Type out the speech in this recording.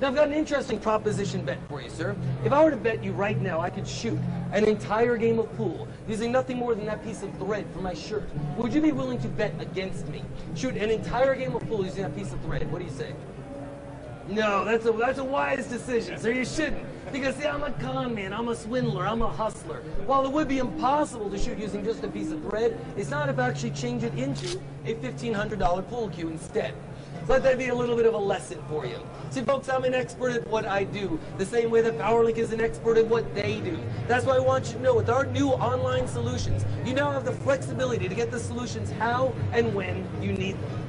Now, I've got an interesting proposition bet for you, sir. If I were to bet you right now I could shoot an entire game of pool using nothing more than that piece of thread from my shirt, would you be willing to bet against me? Shoot an entire game of pool using that piece of thread. What do you say? No, that's a that's a wise decision, sir. You shouldn't. Because see, I'm a con man, I'm a swindler, I'm a hustler. While it would be impossible to shoot using just a piece of thread, it's not if I actually change it into a $1,500 pool cue instead. Let that be a little bit of a lesson for you. See, folks, I'm an expert at what I do, the same way that PowerLink is an expert at what they do. That's why I want you to know with our new online solutions, you now have the flexibility to get the solutions how and when you need them.